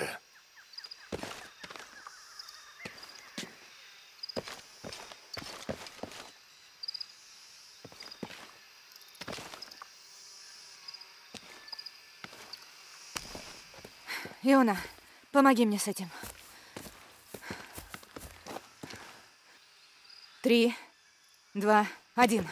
пригодится. Иона, помоги мне с этим. Три, два, один.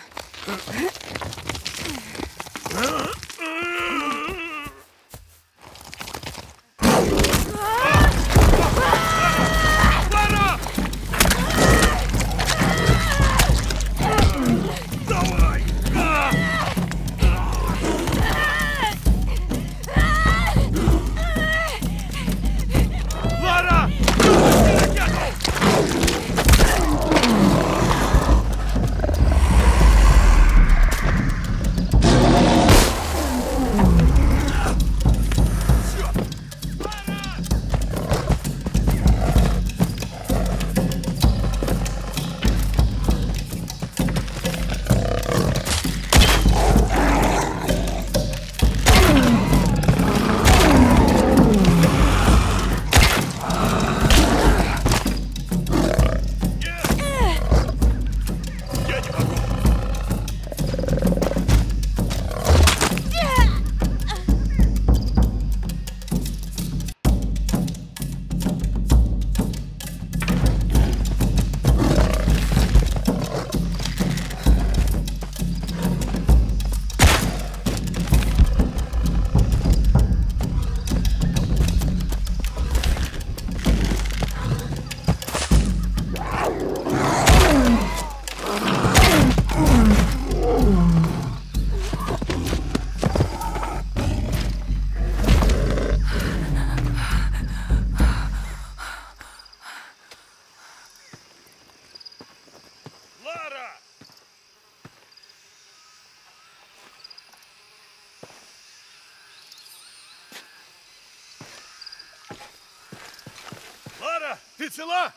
Ты цела?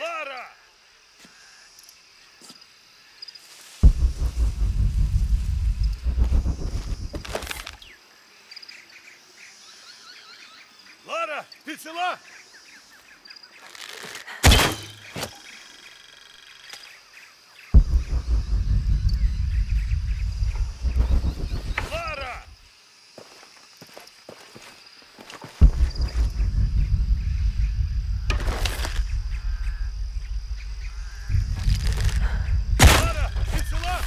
Лара! Лара, ты цела? Лара! Лара, ты цела?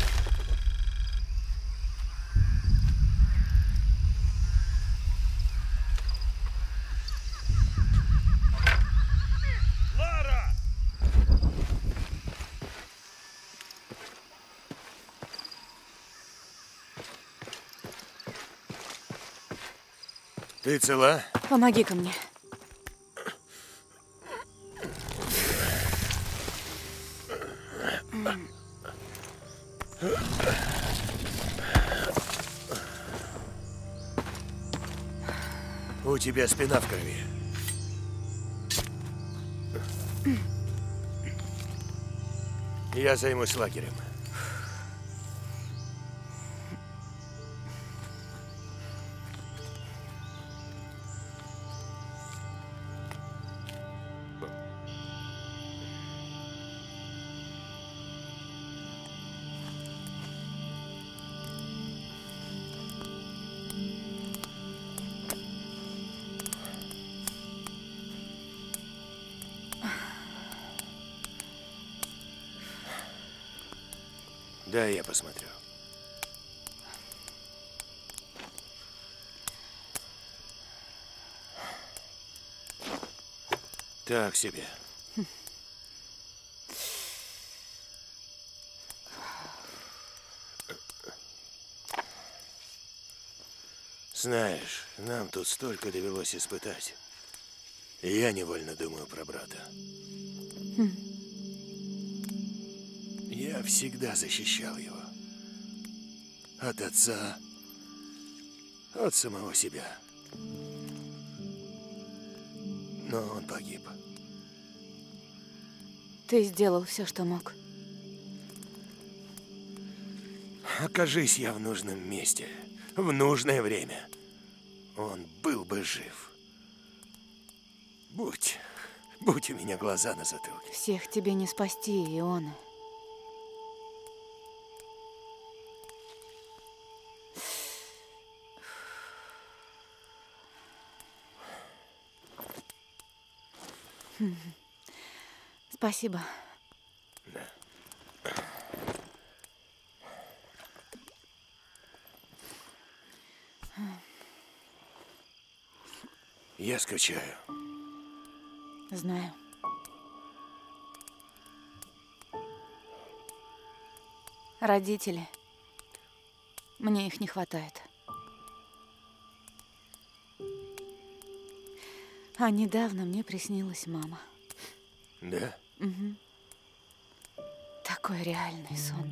Лара! Ты цела? Помоги-ка мне. У тебя спина в крови. Я займусь лагерем. Дай я посмотрю. Так себе. Знаешь, нам тут столько довелось испытать. Я невольно думаю про брата. Я всегда защищал его. От отца, от самого себя. Но он погиб. Ты сделал все, что мог. Окажись я в нужном месте, в нужное время, он был бы жив. Будь, будь у меня глаза на затылке. Всех тебе не спасти, Иона. Спасибо. Я скучаю. Знаю. Родители. Мне их не хватает. А недавно мне приснилась мама. Да? Такой реальный сон.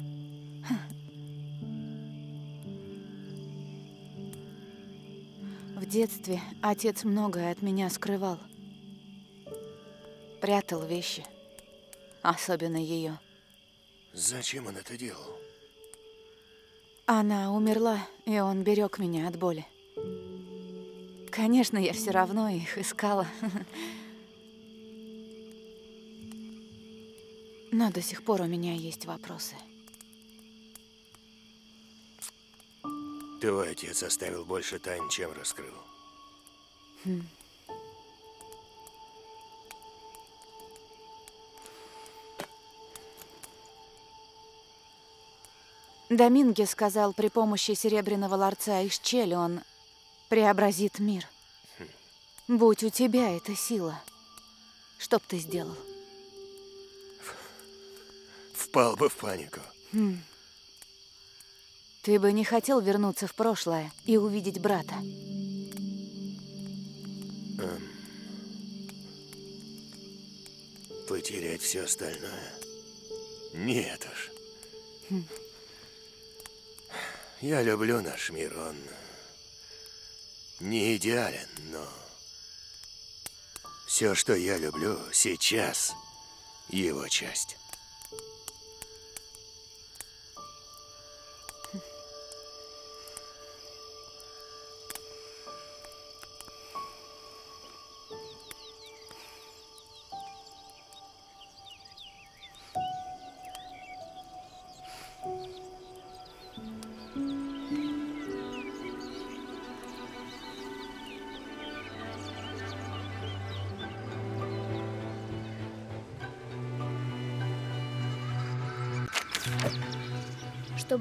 В детстве отец многое от меня скрывал. Прятал вещи. Особенно ее. Зачем он это делал? Она умерла, и он берег меня от боли. Конечно, я все равно их искала. Но до сих пор у меня есть вопросы. Твой отец оставил больше тайн, чем раскрыл. Доминге сказал, при помощи серебряного ларца из Чели он преобразит мир. Будь у тебя эта сила, что б ты сделал? Впал бы в панику. Ты бы не хотел вернуться в прошлое и увидеть брата. Потерять все остальное? Нет уж. Я люблю наш мир, он не идеален, но все, что я люблю сейчас, его часть.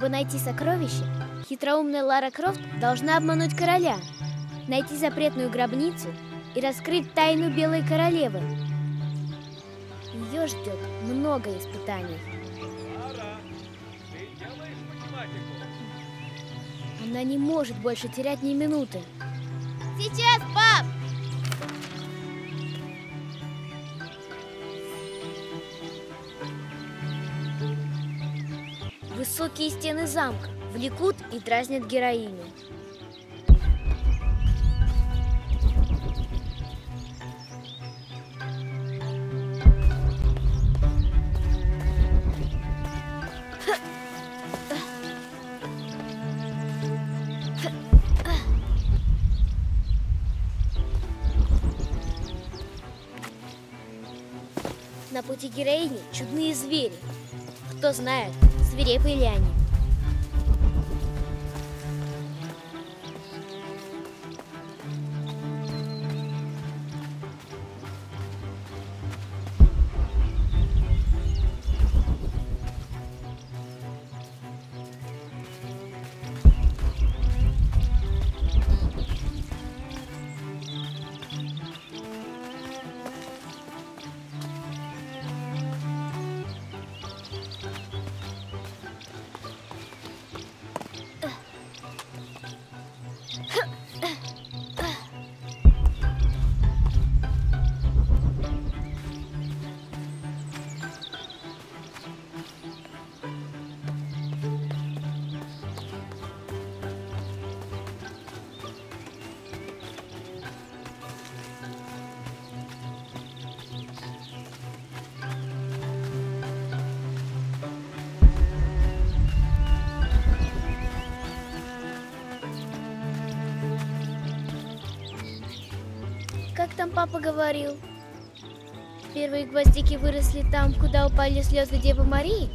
Чтобы найти сокровище, хитроумная Лара Крофт должна обмануть короля, найти запретную гробницу и раскрыть тайну Белой Королевы. Ее ждет много испытаний. Лара, ты делаешь математику? Она не может больше терять ни минуты. Сейчас, пап! Высокие стены замка влекут и дразнят героиню. На пути героини чудные звери. Кто знает, свирепые ли они. Говорил? Первые гвоздики выросли там, куда упали слезы Девы Марии?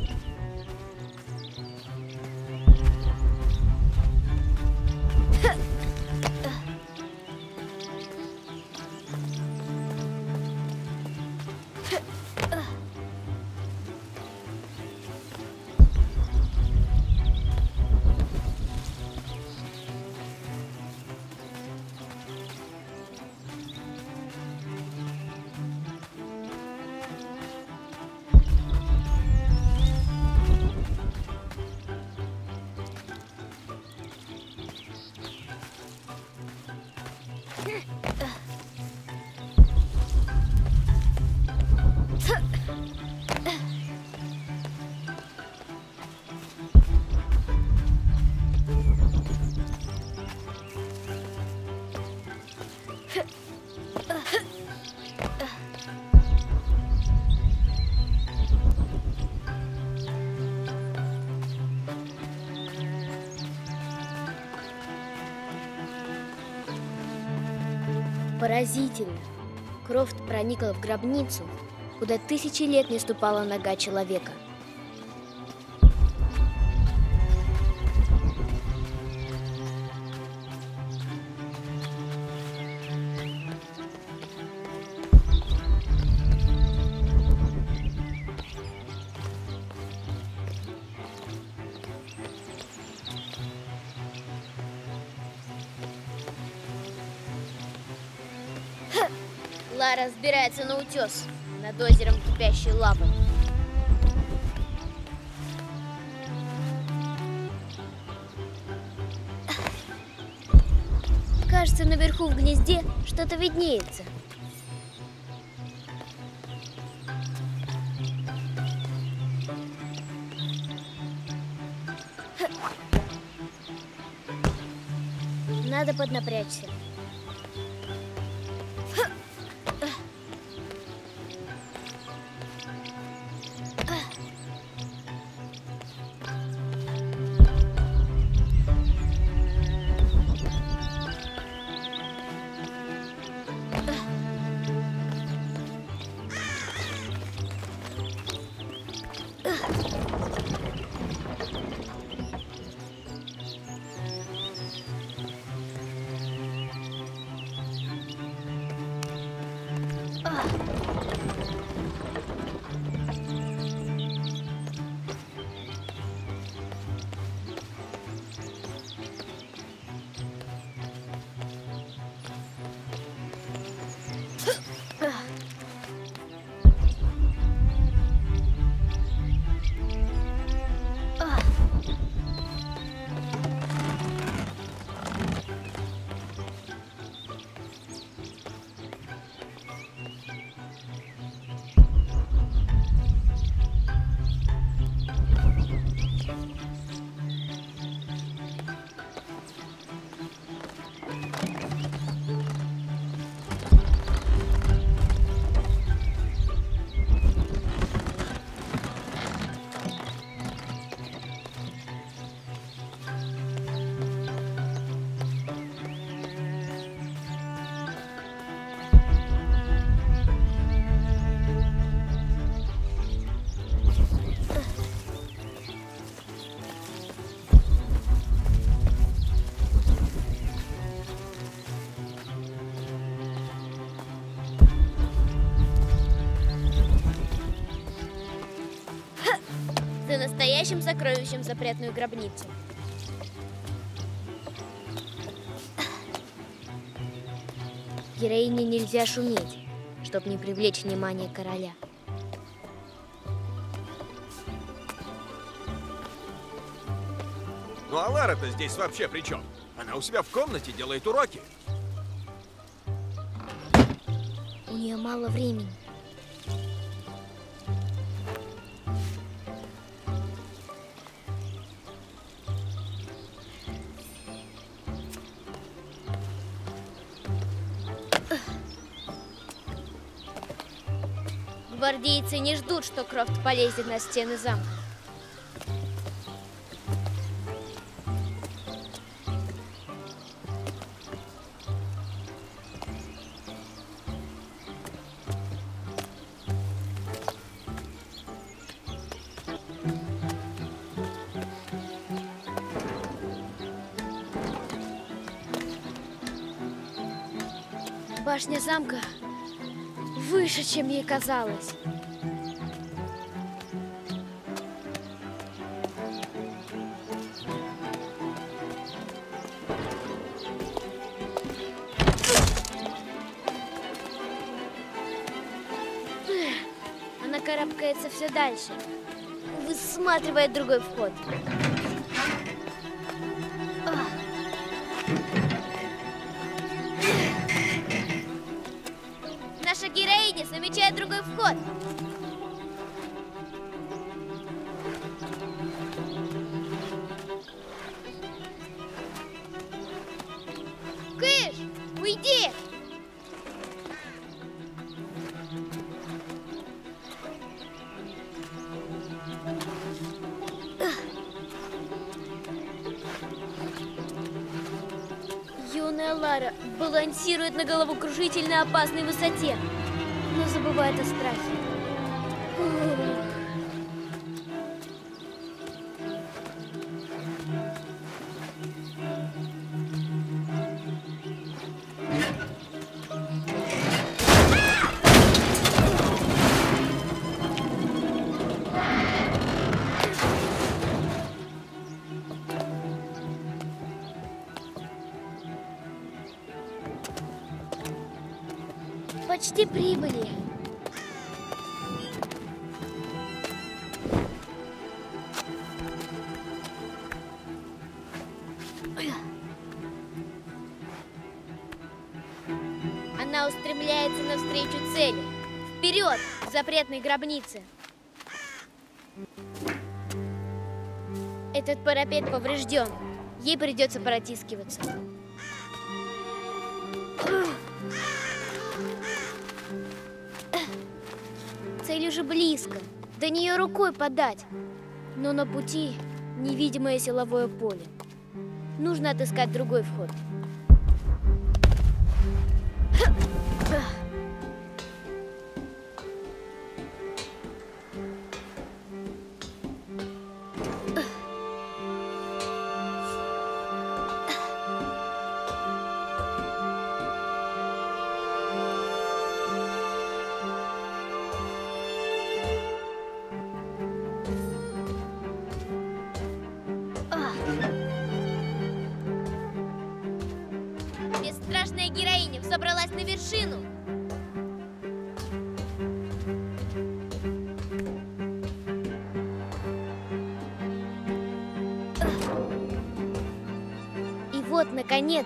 Поразительно. Крофт проникла в гробницу, куда тысячи лет не ступала нога человека. Разбирается на утес над озером кипящей лавы. Кажется, наверху в гнезде что-то виднеется. Надо поднапрячься. Настоящим сокровищем запретную гробницу. Героине нельзя шуметь, чтобы не привлечь внимание короля. Ну а Лара-то здесь вообще при чем? Она у себя в комнате делает уроки. У нее мало времени. гвардейцы не ждут, что Крофт полезет на стены замка. башня замка выше, чем ей казалось. Она карабкается все дальше, высматривая другой вход. Замечает другой вход. Кыш, уйди! Юная Лара балансирует на головокружительно опасной высоте, но забывает о страхе. Ух. Почти прибыли. Запретной гробнице. Этот парапет поврежден. Ей придется протискиваться. Цель уже близко. До нее рукой подать. Но на пути невидимое силовое поле. Нужно отыскать другой вход.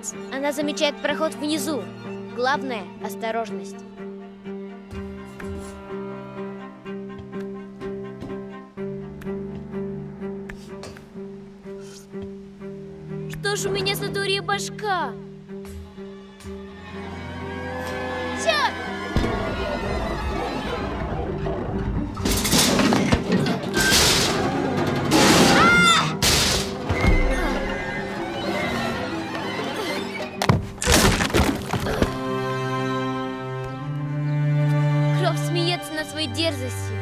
Наконец, она замечает проход внизу. Главное – осторожность. Что ж у меня за дурья башка? Дерзостью.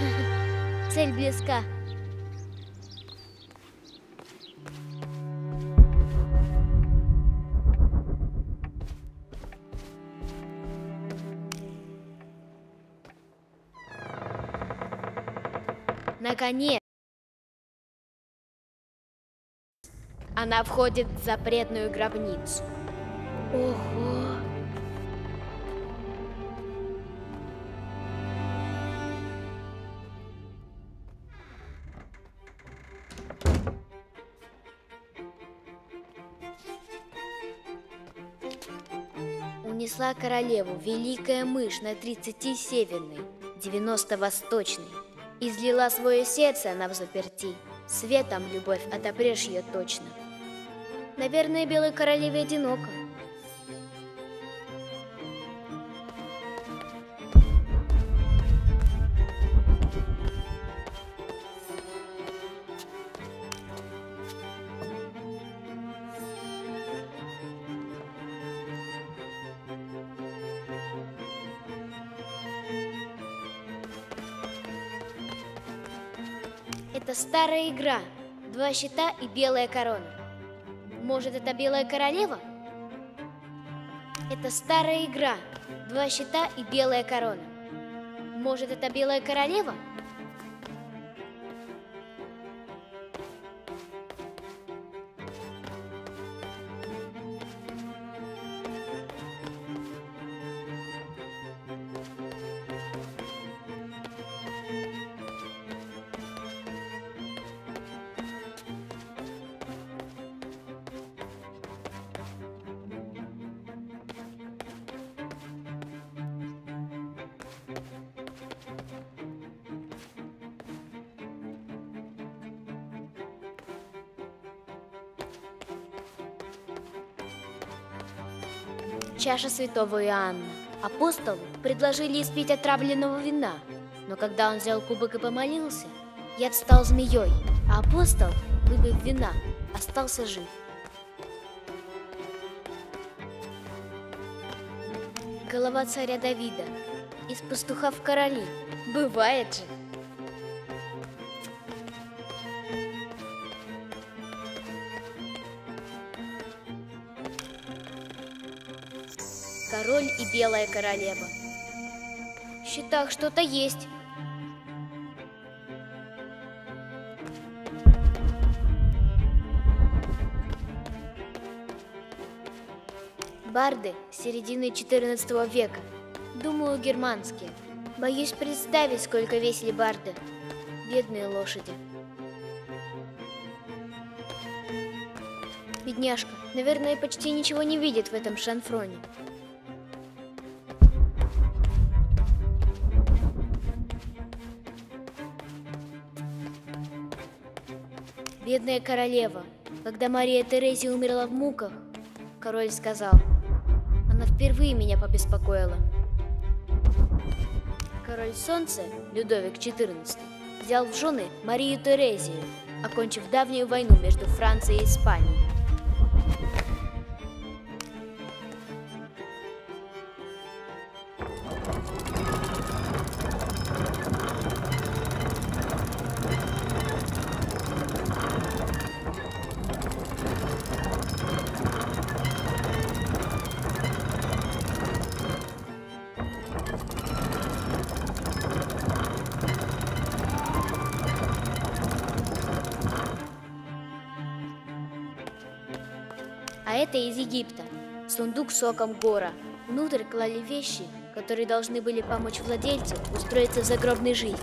Цель близка. Наконец, она входит в запретную гробницу. Ого! Унесла королеву великая мышь на 30 северной, 90 восточной. Излила свое сердце она в заперти. Светом любовь отопрешь ее точно. Наверное, белой королеве одиноко. Старая игра. Два щита и белая корона. Может, это белая королева? Это старая игра. Два щита и белая корона. Может, это белая королева? Чаша святого Иоанна. Апостолу предложили испить отравленного вина, но когда он взял кубок и помолился, яд стал змеей, а апостол, выпив вина, остался жив. Голова царя Давида. Из пастуха в короли. Бывает же. Белая королева. В счетах что-то есть. Барды середины 14 века. Думаю, германские. Боюсь представить, сколько весили барды. Бедные лошади. Бедняжка, наверное, почти ничего не видит в этом шанфроне. Бедная королева. Когда Мария Терезия умерла в муках, король сказал, она впервые меня побеспокоила. Король Солнца, Людовик XIV, взял в жены Марию Терезию, окончив давнюю войну между Францией и Испанией. А это из Египта. Сундук с соком гора. Внутрь клали вещи, которые должны были помочь владельцу устроиться в загробной жизни.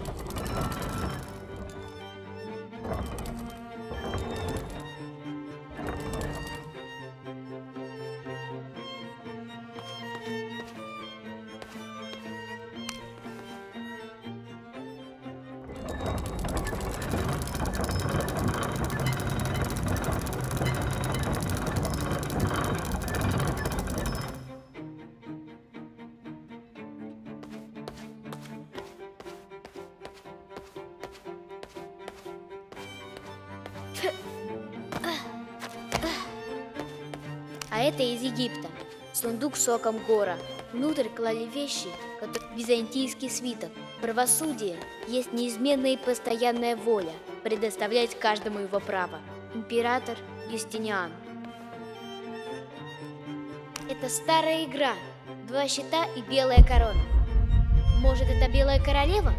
Сундук с соком гора. Внутрь клали вещи, которые византийский свиток. Правосудие есть неизменная и постоянная воля, предоставлять каждому его право. Император Юстиниан. Это старая игра. Два щита и белая корона. Может, это белая королева?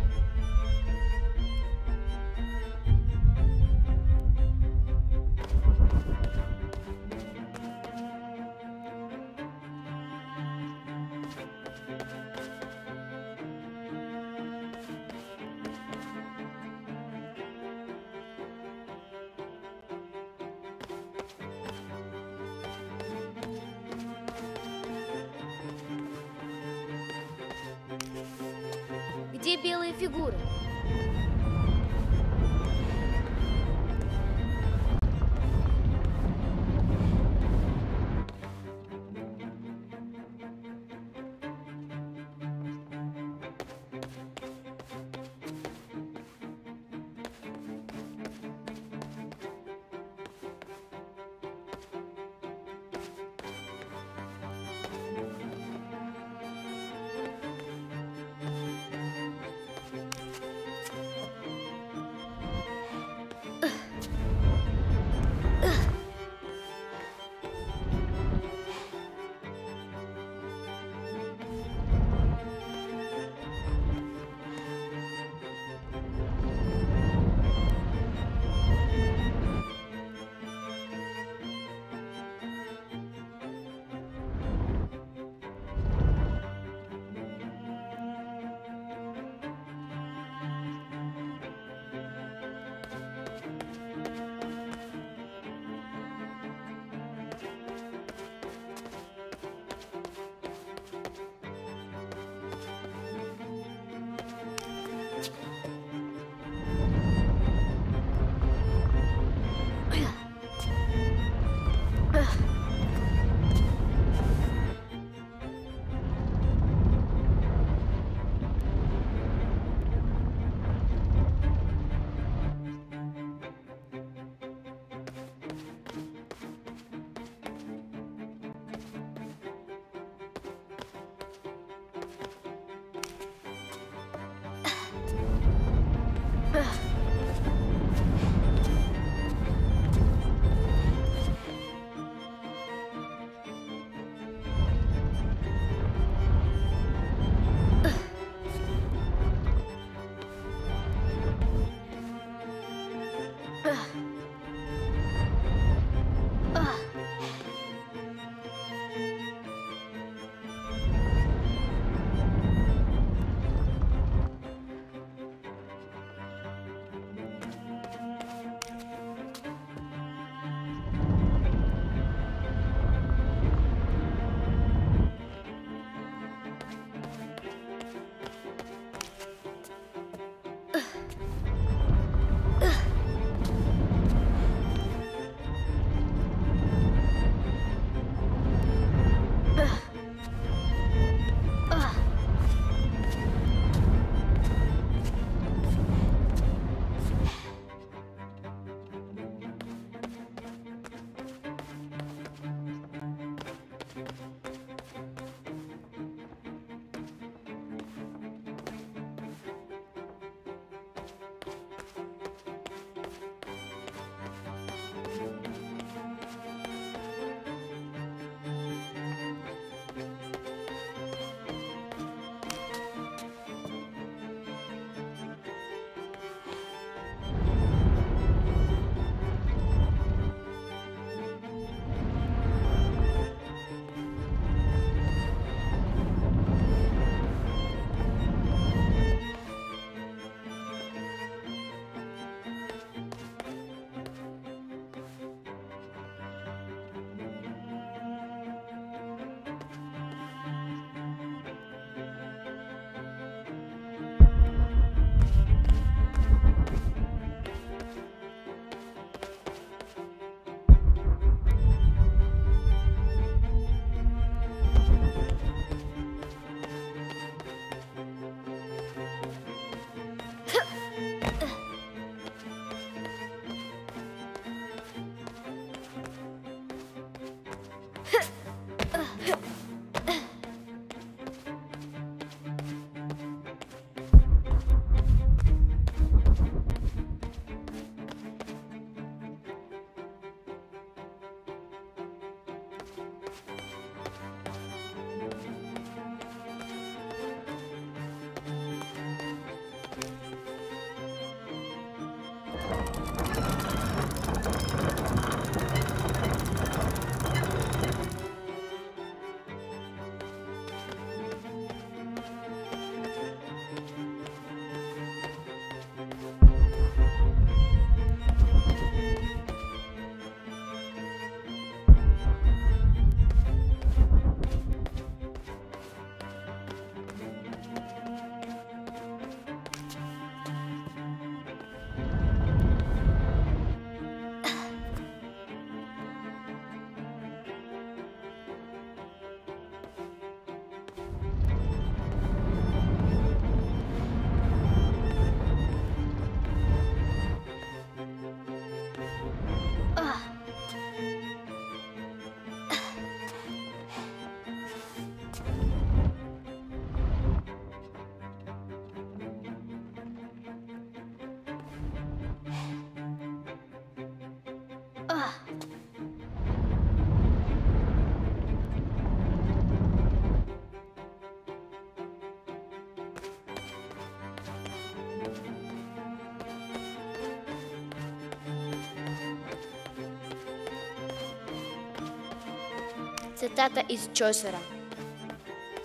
Цитата из Чосера.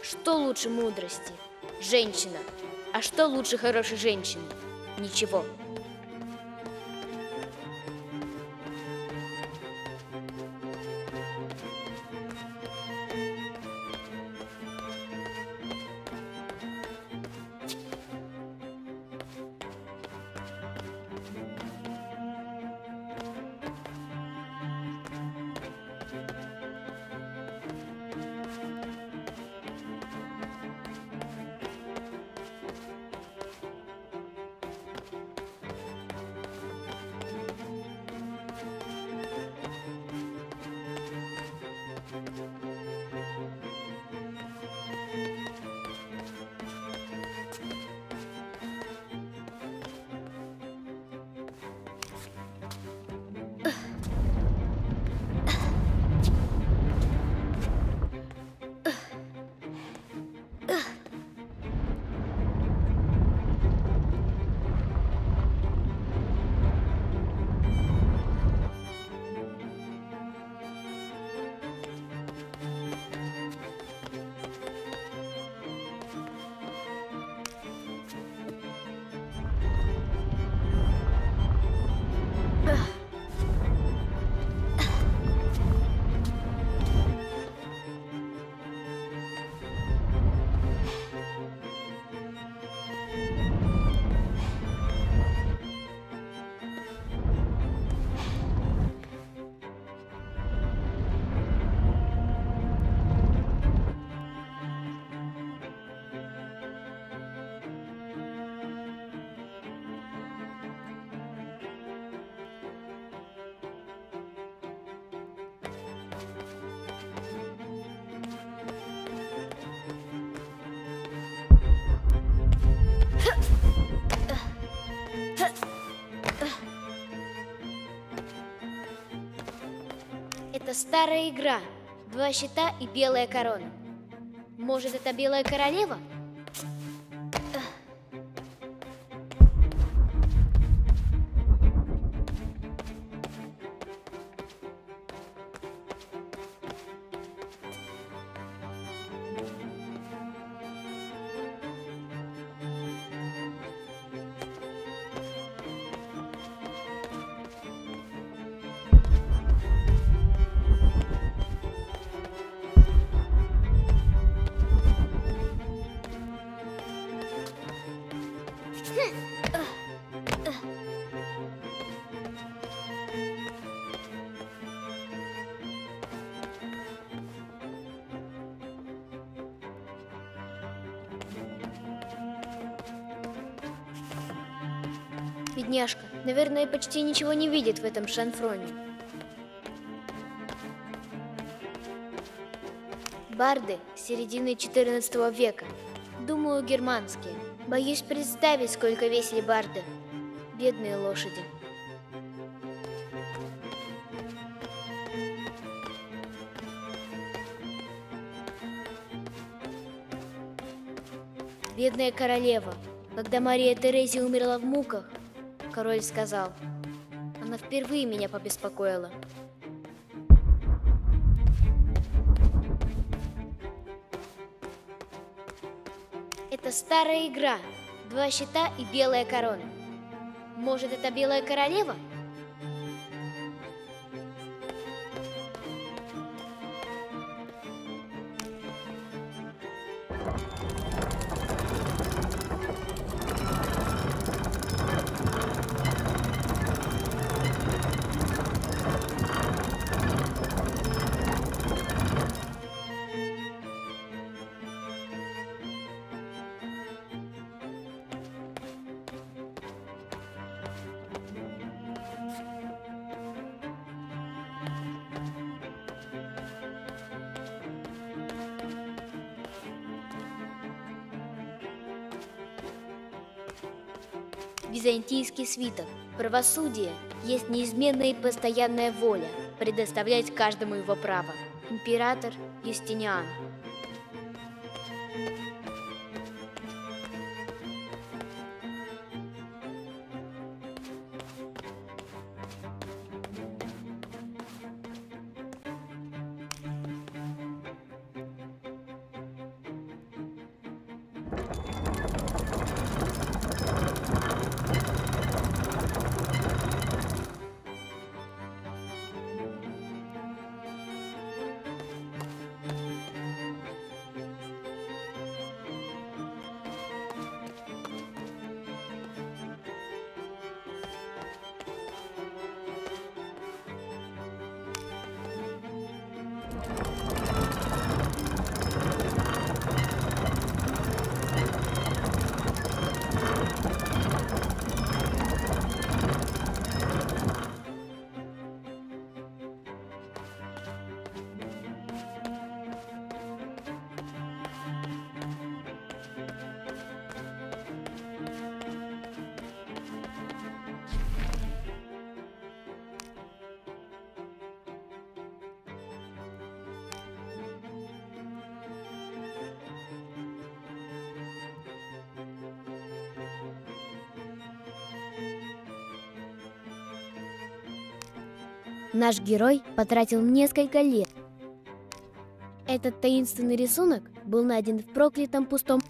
Что лучше мудрости? Женщина. А что лучше хорошей женщины? Ничего. Старая игра. Два щита и белая корона. Может, это белая королева? Бедняжка, наверное, почти ничего не видит в этом шанфроне. Барды середины 14 века. Думаю, германские. Боюсь представить, сколько весили барды. Бедные лошади. Бедная королева. Когда Мария Терезия умерла в муках, Король сказал. Она впервые меня побеспокоила. Это старая игра. Два щита и белая корона. Может, это белая королева? Византийский свиток. Правосудие есть неизменная и постоянная воля, предоставлять каждому его право. Император Юстиниан. Наш герой потратил несколько лет. Этот таинственный рисунок был найден в проклятом пустом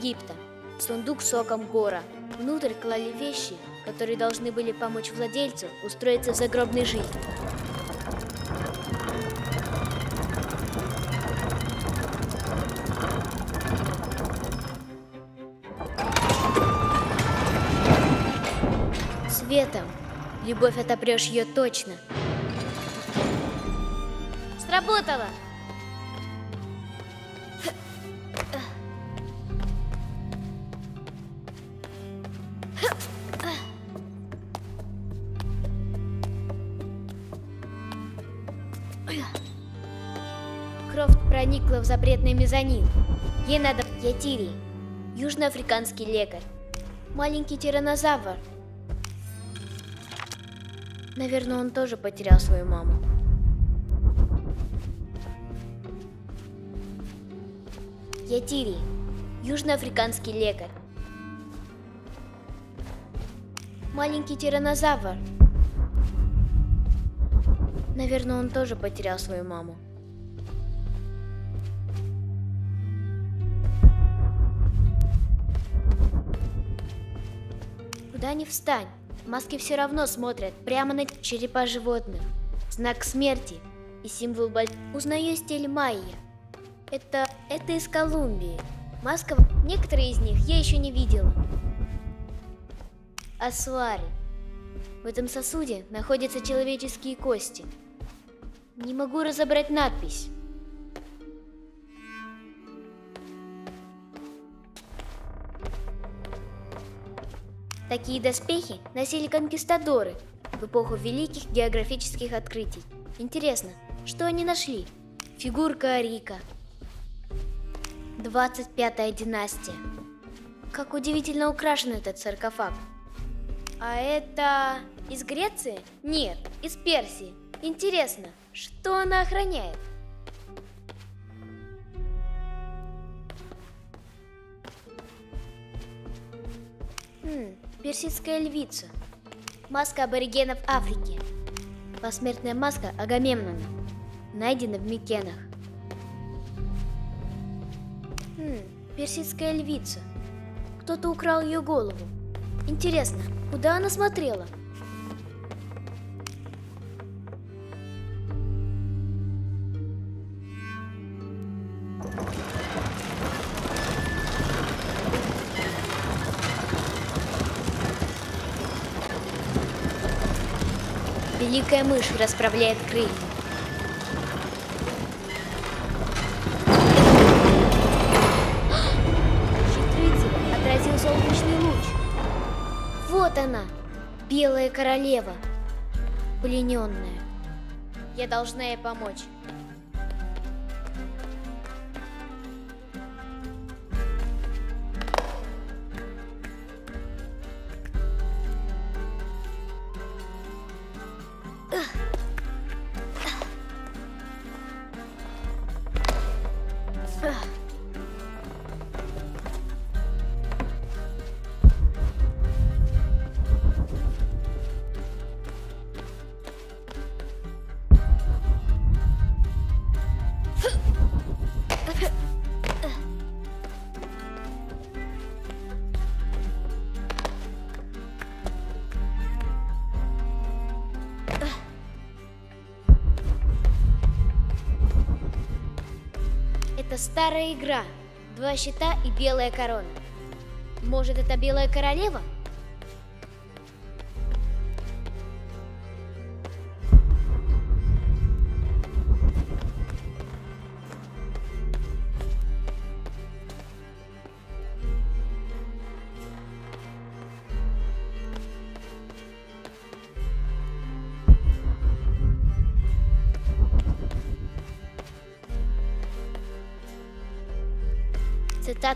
Египта. Сундук соком гора. Внутрь клали вещи, которые должны были помочь владельцу устроиться в загробной жизни. Светом. Любовь отопрешь ее точно. Сработало! В запретный мезонин. Ей надо Ятири, южноафриканский лекарь. Маленький тиранозавр. Наверное, он тоже потерял свою маму. Ятири, южноафриканский лекарь. Маленький тиранозавр. Наверное, он тоже потерял свою маму. Куда ни встань, маски все равно смотрят прямо на черепа животных. Знак смерти и символ боль. Узнаю стиль майя. Это, это из Колумбии. Маска, некоторые из них я еще не видела. Асуари. В этом сосуде находятся человеческие кости. Не могу разобрать надпись. Такие доспехи носили конкистадоры в эпоху великих географических открытий. Интересно, что они нашли? Фигурка Арика. 25-я династия. Как удивительно украшен этот саркофаг. А это из Греции? Нет, из Персии. Интересно, что она охраняет? Хм, персидская львица. Маска аборигенов Африки. Посмертная маска Агамемнона. Найдена в Микенах. Хм, персидская львица. Кто-то украл ее голову. Интересно, куда она смотрела? Великая мышь расправляет крылья. Хитритель отразил солнечный луч. Вот она, белая королева, плененная. Я должна ей помочь. Старая игра. Два щита и белая корона. Может, это белая королева?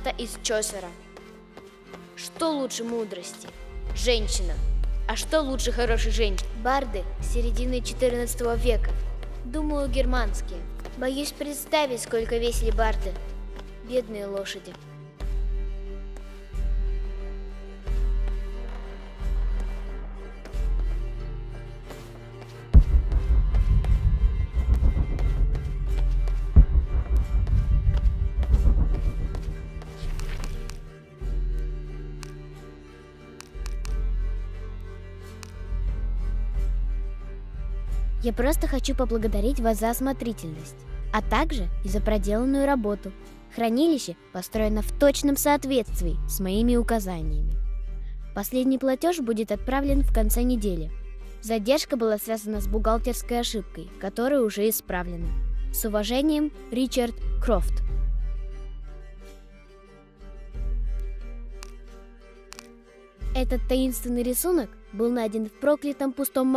Цитата из Чосера. Что лучше мудрости? Женщина. А что лучше хорошей женщины? Барды середины 14 века. Думаю, германские. Боюсь представить, сколько весили барды. Бедные лошади. Я просто хочу поблагодарить вас за осмотрительность, а также и за проделанную работу. Хранилище построено в точном соответствии с моими указаниями. Последний платеж будет отправлен в конце недели. Задержка была связана с бухгалтерской ошибкой, которая уже исправлена. С уважением, Ричард Крофт. Этот таинственный рисунок был найден в проклятом пустом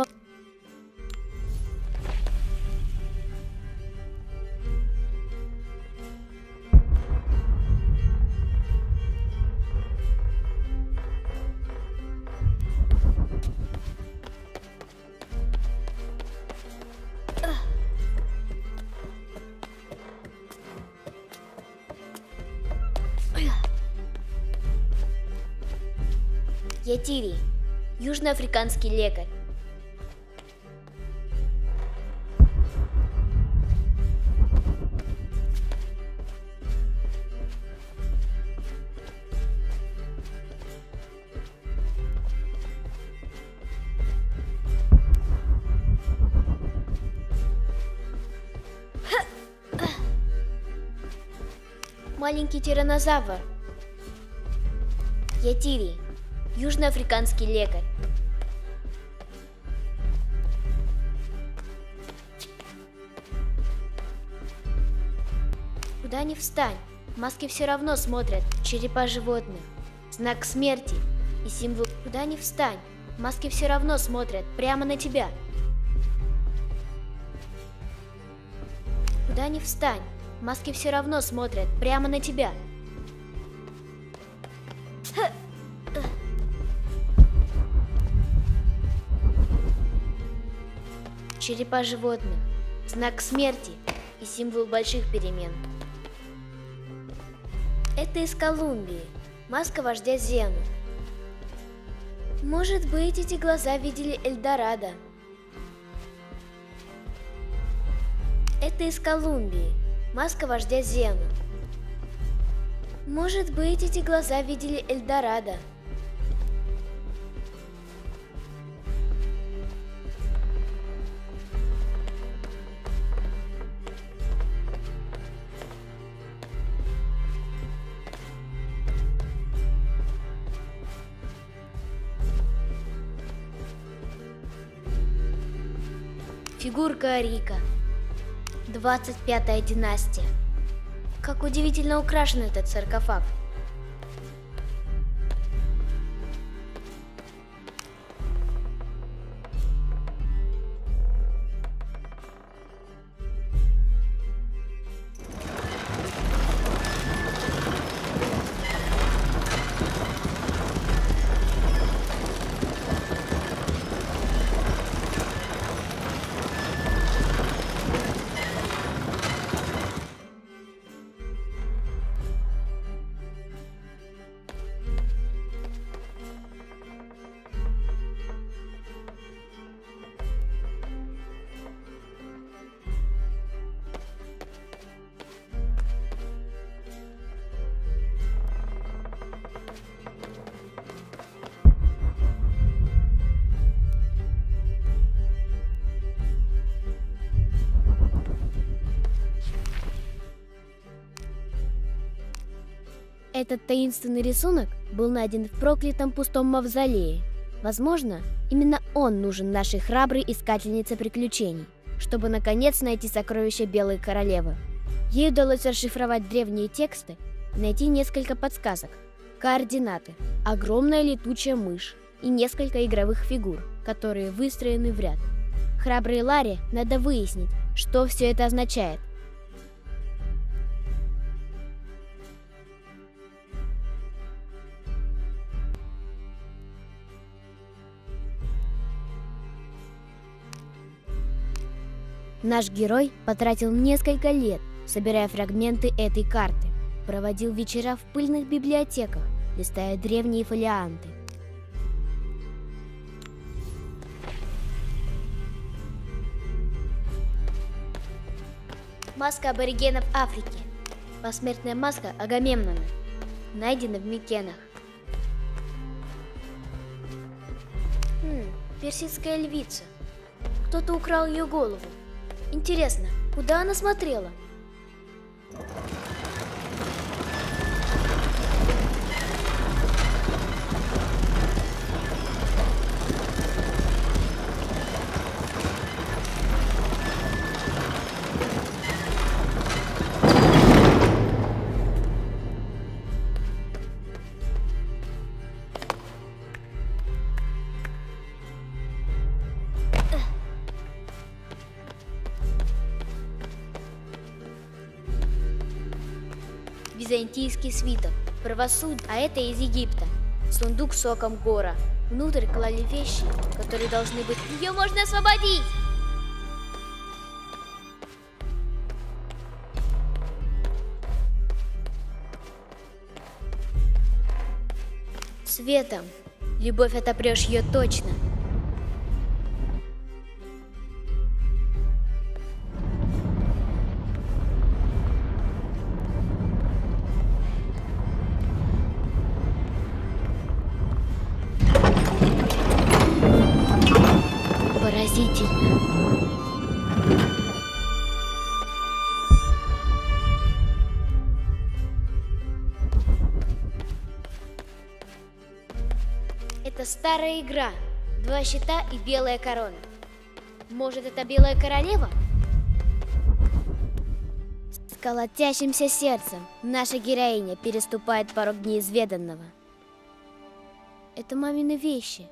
Ятири. Южноафриканский лекарь. Маленький тиранозавр. Ятири. Южноафриканский лекарь. Куда ни встань, маски все равно смотрят черепа животных. Знак смерти и символ «Куда ни встань». Маски все равно смотрят прямо на тебя. Куда ни встань, маски все равно смотрят прямо на тебя. Черепа животных, знак смерти и символ больших перемен. Это из Колумбии, маска вождя Зену. Может быть, эти глаза видели Эльдорадо. Это из Колумбии, маска вождя Зену. Может быть, эти глаза видели Эльдорадо. Фигурка Арика. 25-я династия. Как удивительно украшен этот саркофаг. Этот таинственный рисунок был найден в проклятом пустом мавзолее. Возможно, именно он нужен нашей храброй искательнице приключений, чтобы наконец найти сокровища Белой Королевы. Ей удалось расшифровать древние тексты и найти несколько подсказок, координаты, огромная летучая мышь и несколько игровых фигур, которые выстроены в ряд. Храброй Ларе надо выяснить, что все это означает. Наш герой потратил несколько лет, собирая фрагменты этой карты. Проводил вечера в пыльных библиотеках, листая древние фолианты. Маска аборигенов Африки. Посмертная маска Агамемнона. Найдена в Микенах. Хм, персидская львица. Кто-то украл ее голову. Интересно, куда она смотрела? Византийский свиток. Правосудие, а это из Египта. Сундук с соком гора. Внутрь клали вещи, которые должны быть... Ее можно освободить! Светом. Любовь отопрешь ее точно. Старая игра. Два щита и белая корона. Может, это белая королева? С колотящимся сердцем наша героиня переступает порог неизведанного. Это мамины вещи.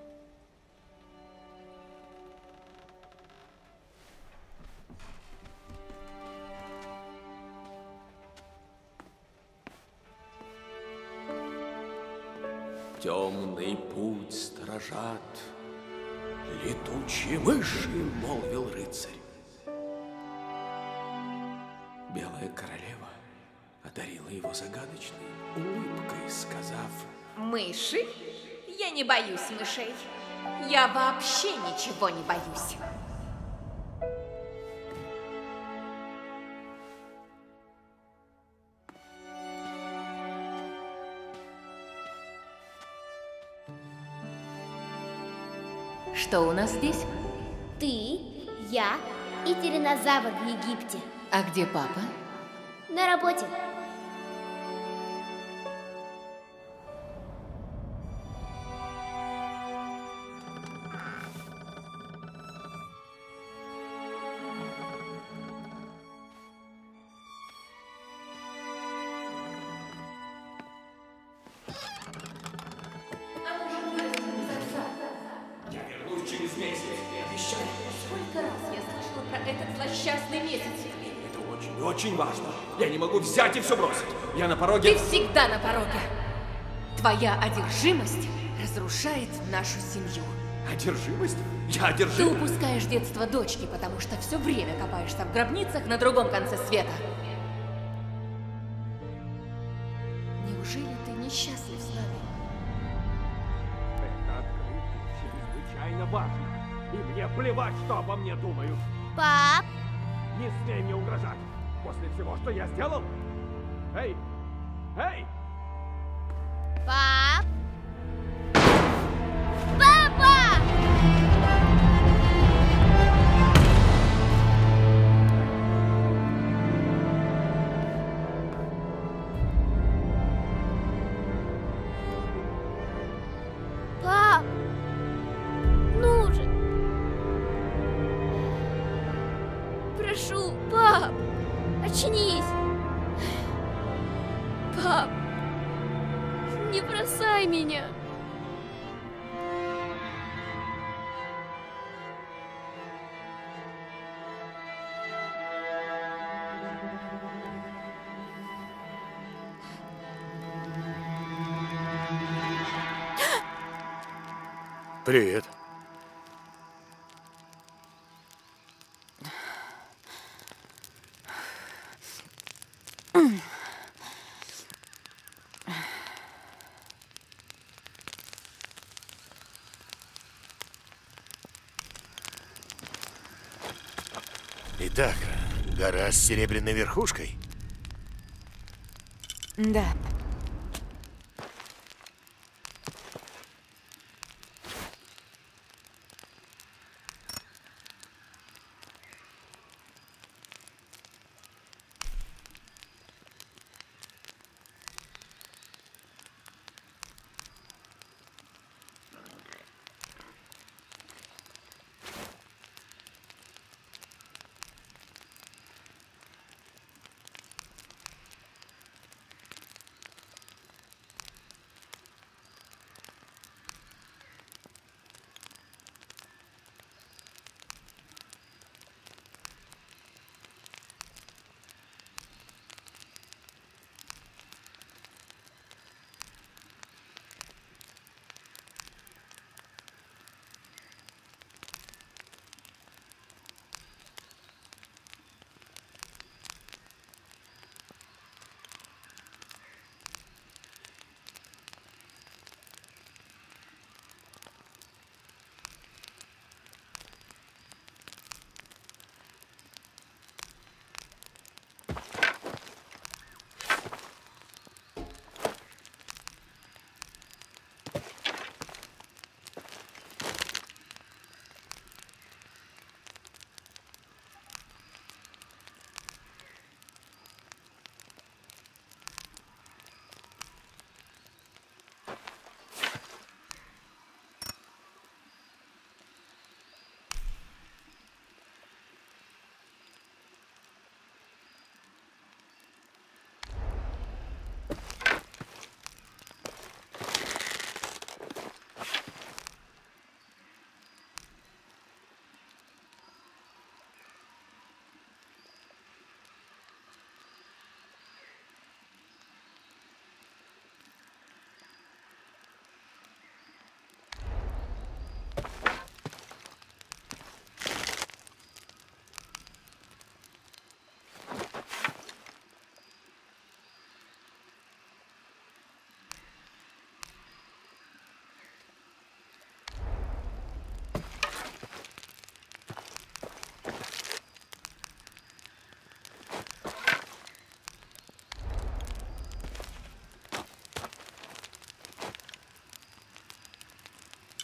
Темный путь сторожат летучие мыши, молвил рыцарь. Белая королева одарила его загадочной улыбкой, сказав, Мыши? Я не боюсь мышей. Я вообще ничего не боюсь. Что у нас здесь? Ты, я и тиранозавр в Египте. А где папа? На работе. Этот злосчастный месяц? Это очень, очень важно. Я не могу взять и все бросить. Я на Ты пороге... всегда на пороге. Твоя одержимость разрушает нашу семью. Одержимость? Я Ты одержим. упускаешь детство дочки, потому что все время копаешься в гробницах на другом конце света. Смей мне угрожать. После всего, что я сделал. Эй! Эй! Привет. Итак, гора с серебряной верхушкой. Да.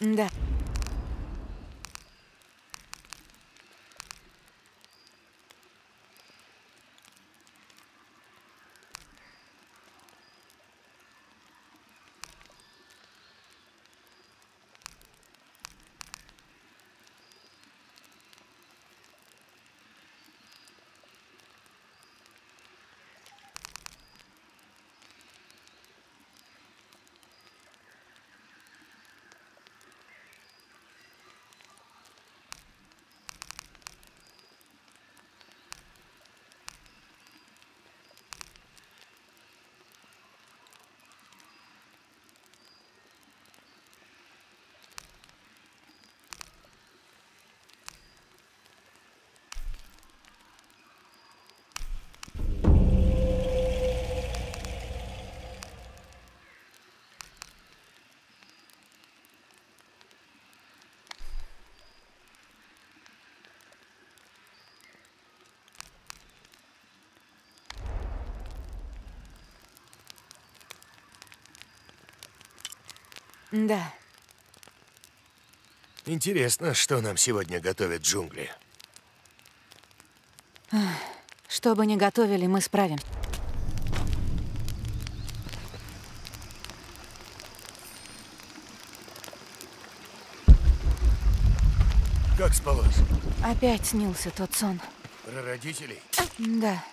Да. Да. Интересно, что нам сегодня готовят джунгли. Что бы ни готовили, мы справим. Как спалось? Опять снился тот сон. Про родителей? Да.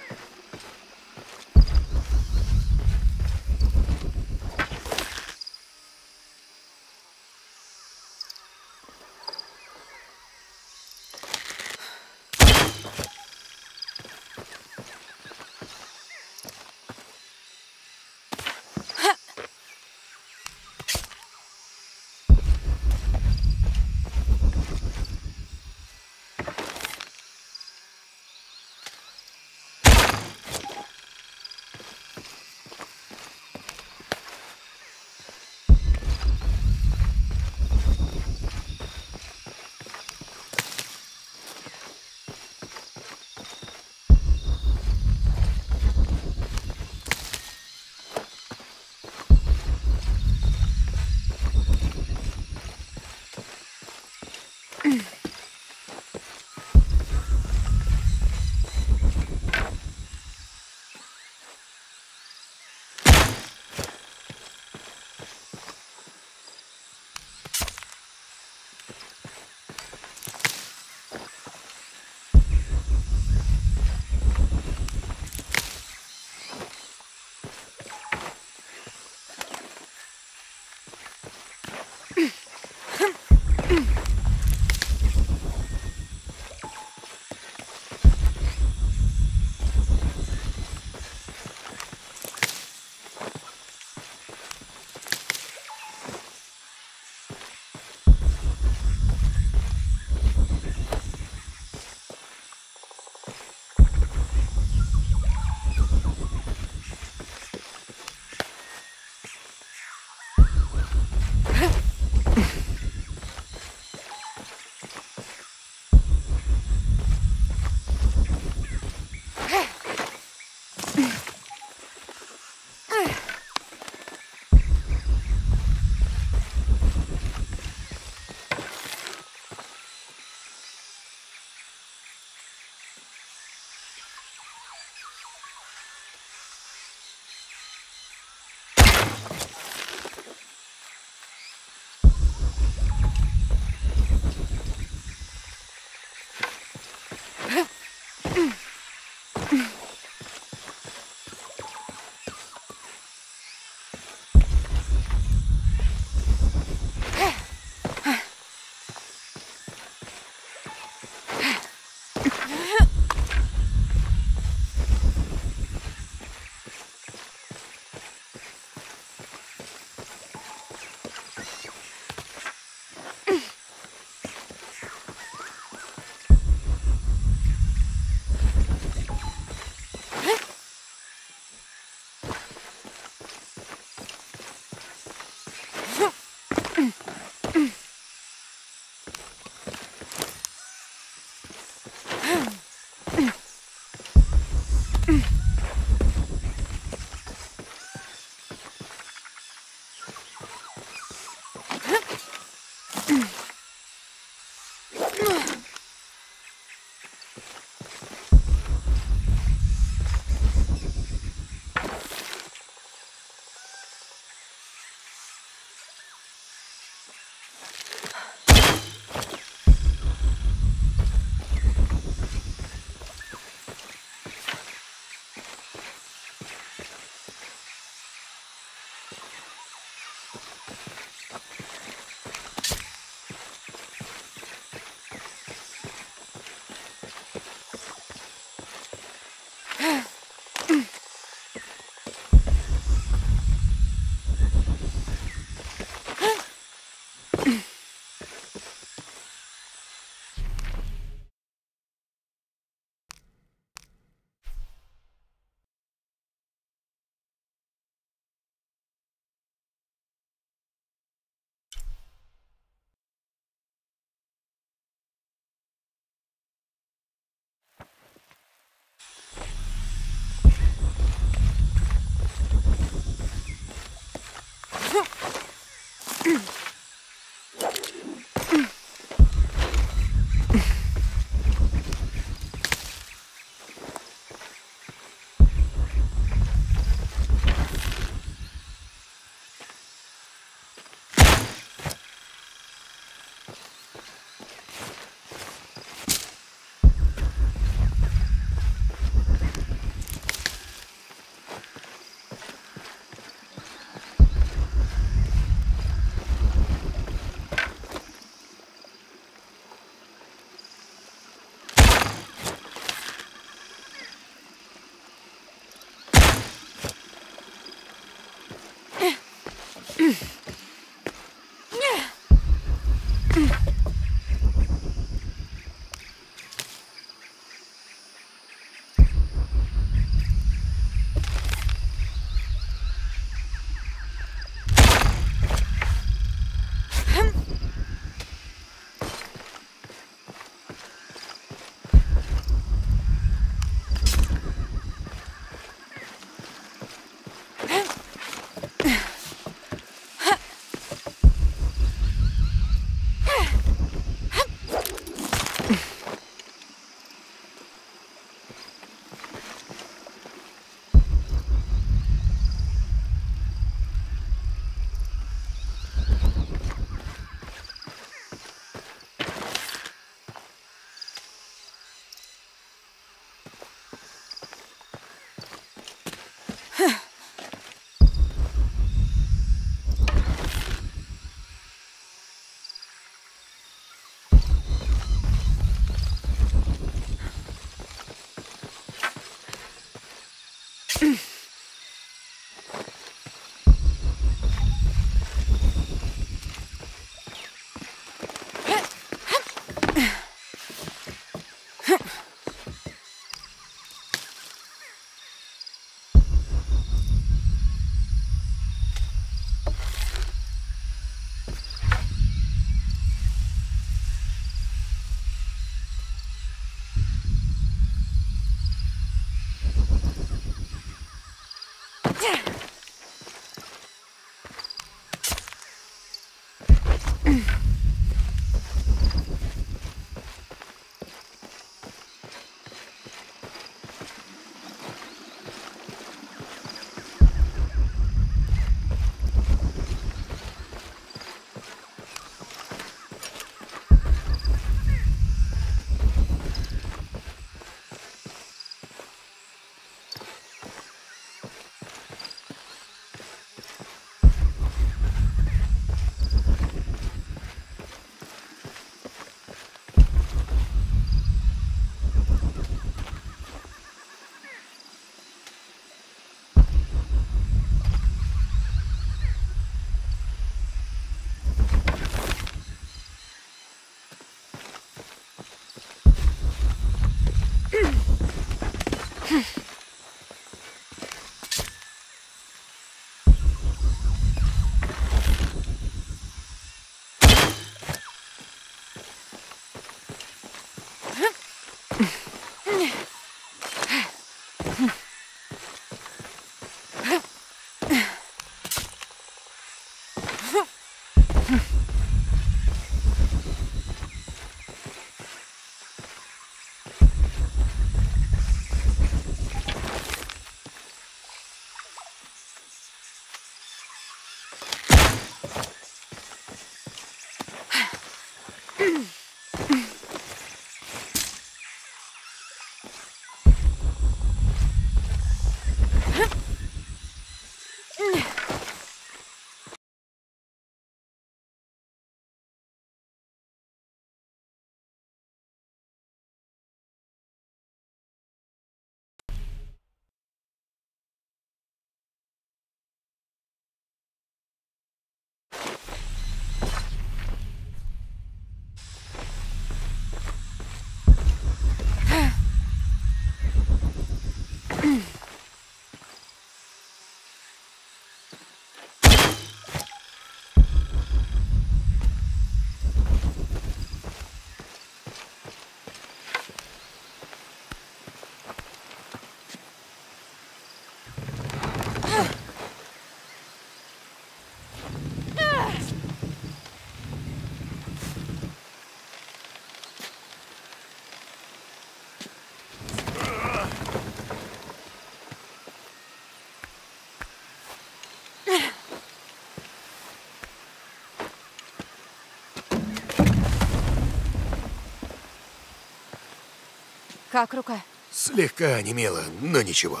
Как рука? Слегка онемела, но ничего.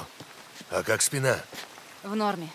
А как спина? В норме.